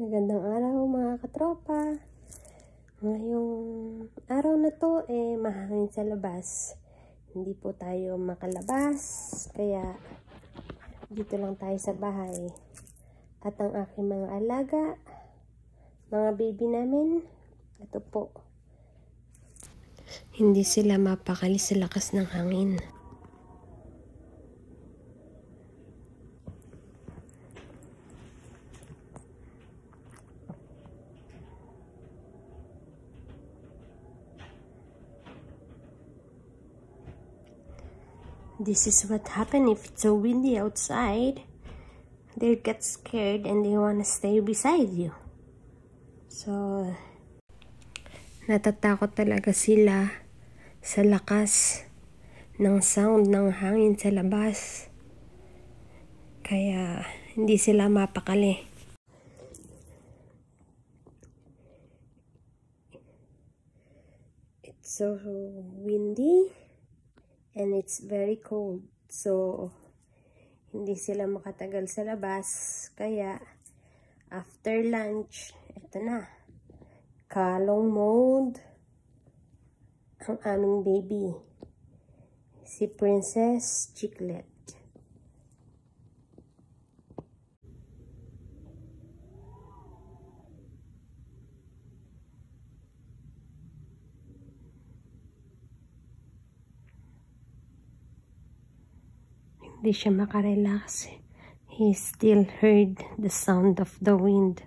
Magandang araw mga katropa. Ngayong araw na to eh mahangin sa labas. Hindi po tayo makalabas kaya dito lang tayo sa bahay. At ang aking mga alaga, mga baby namin, ito po. Hindi sila mapakali sa lakas ng hangin. This is what happen if it's so windy outside. They get scared and they want to stay beside you. So, natatakot talaga sila sa lakas ng sound ng hangin sa labas. Kaya, hindi sila mapakali. It's so windy and it's very cold. So, hindi sila makatagal sa labas. Kaya, after lunch, ito na. Kalong mode ang aming baby. Si Princess Chiclet. Hindi siya makarelax. He still heard the sound of the wind.